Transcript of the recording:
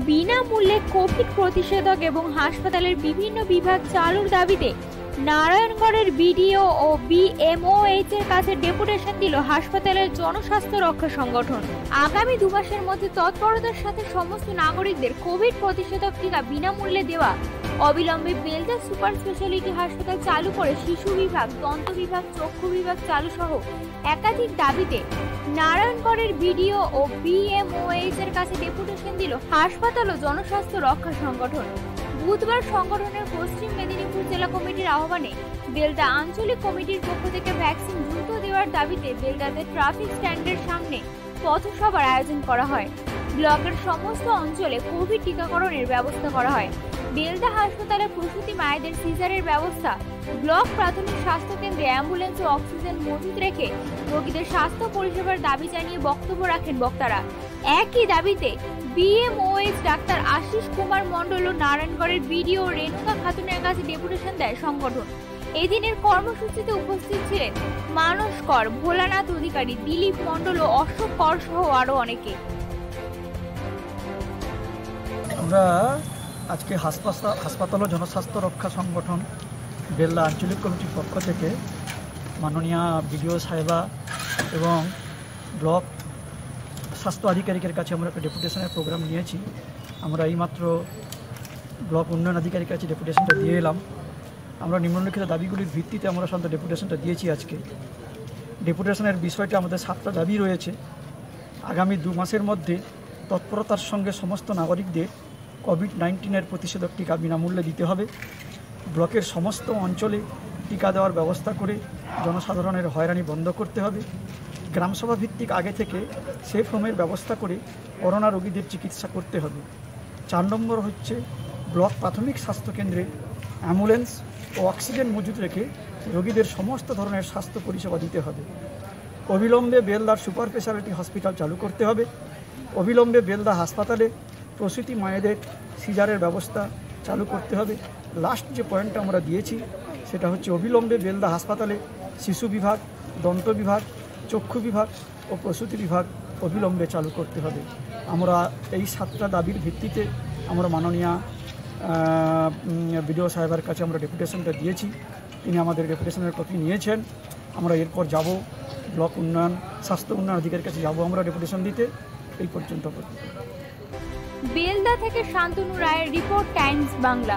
বিনামূল্যে কোভিড প্রতিষেধক এবং হাসপাতালের বিভিন্ন বিভাগ চালুর দাবিতে নারায়ণগড়ের বিডিও ও বিএমওএইচ এর কাছে ডেপুটেশন দিল হাসপাতালের জনস্বাস্থ্য রক্ষা সংগঠন। আগামী দু মাসের মধ্যে তৎপরতার সাথে সমস্ত নাগরিকদের কোভিড প্রতিষেধক টিকা বিনামূল্যে দেওয়া। অবিলম্বে বেলদা সুপার স্পেশালিটি হাসপাতাল চালু করে শিশু বিভাগ, দন্ত বিভাগ, চক্ষু বিভাগ চালু সহ একাধিক দাবিতে নারায়ণগড়ের বিডিও ও বিএমওএইচ এর কাছে ডেপুটেশন দিল হাসপাতাল ও জনস্বাস্থ্য রক্ষা সংগঠন। বুধবার সংগঠনের পশ্চিম মেদিনীপুর জেলা কমিটির আহ্বানে বেলদা আঞ্চলিক কমিটির পক্ষ থেকে ভ্যাকসিন দ্রুত দেওয়ার দাবিতে বেলদাতে ট্রাফিক স্ট্যান্ডের সামনে পথসভার আয়োজন করা হয়। ব্লকের সমস্ত অঞ্চলে কোভিড টিকাকরণের ব্যবস্থা করা হয়। বেলদা হাসপাতালে প্রসূতি মায়েদের সিজারের ব্যবস্থা, ব্লক প্রাথমিক স্বাস্থ্য কেন্দ্রে অ্যাম্বুলেন্স ও অক্সিজেন মজুত রেখে রোগীদের স্বাস্থ্য পরিষেবার দাবি জানিয়ে বক্তব্য রাখেন বক্তারা। একই দাবিতে বিএমওএইচ ডাক্তার আশিস কুমার মণ্ডল ও নারায়ণগড়ের বিডিও রেণুকা খাতুনের কাছে ডেপুটেশন দেয় সংগঠন। এদিনের কর্মসূচিতে উপস্থিত ছিলেন মানস কর, ভোলানাথ অধিকারী, দিলীপ মণ্ডল ও অশোক কর সহ আরও অনেকে। আমরা আজকে হাসপাতাল হাসপাতাল ও জনস্বাস্থ্য রক্ষা সংগঠন বেল্লা আঞ্চলিক কমিটির পক্ষ থেকে মাননীয় বিডিও সাহেবা এবং ব্লক স্বাস্থ্য আধিকারিকের কাছে আমরা একটা ডেপুটেশনের প্রোগ্রাম নিয়েছি। আমরা এইমাত্র ব্লক উন্নয়ন আধিকারিকের কাছে ডেপুটেশনটা দিয়ে এলাম। আমরা নিম্নলিখিত দাবিগুলির ভিত্তিতে আমরা সাধারণত ডেপুটেশনটা দিয়েছি আজকে। ডেপুটেশনের বিষয়টা আমাদের সাতটা দাবি রয়েছে। আগামী দু মাসের মধ্যে তৎপরতার সঙ্গে সমস্ত নাগরিকদের কোভিড নাইন্টিনের প্রতিষেধক টিকা বিনামূল্যে দিতে হবে। ব্লকের সমস্ত অঞ্চলে টিকা দেওয়ার ব্যবস্থা করে জনসাধারণের হয়রানি বন্ধ করতে হবে। গ্রামসভা ভিত্তিক আগে থেকে সেফ হোমের ব্যবস্থা করে করোনা রোগীদের চিকিৎসা করতে হবে। চার নম্বর হচ্ছে ব্লক প্রাথমিক স্বাস্থ্যকেন্দ্রে অ্যাম্বুলেন্স ও অক্সিজেন মজুত রেখে রোগীদের সমস্ত ধরনের স্বাস্থ্য পরিষেবা দিতে হবে। অবিলম্বে বেলদার সুপার স্পেশালিটি হসপিটাল চালু করতে হবে। অবিলম্বে বেলদা হাসপাতালে প্রসূতি মায়েদের সিজারের ব্যবস্থা চালু করতে হবে। লাস্ট যে পয়েন্টটা আমরা দিয়েছি, সেটা হচ্ছে অবিলম্বে বেলদা হাসপাতালে শিশু বিভাগ, দন্ত বিভাগ চক্ষু বিভাগ ও প্রসূতি বিভাগ অবিলম্বে চালু করতে হবে। আমরা এই সাতটা দাবির ভিত্তিতে আমরা মাননীয় বিডিও সাহেবের কাছে আমরা ডেপুটেশনটা দিয়েছি। তিনি আমাদের ডেপুটেশনের কপি নিয়েছেন। আমরা এরপর যাব, ব্লক উন্নয়ন, স্বাস্থ্য উন্নয়ন অধিকারের কাছে যাব আমরা ডেপুটেশন দিতে। এই পর্যন্ত বেলদা থেকে শান্তনু রায়ের রিপোর্ট টাইমস বাংলা।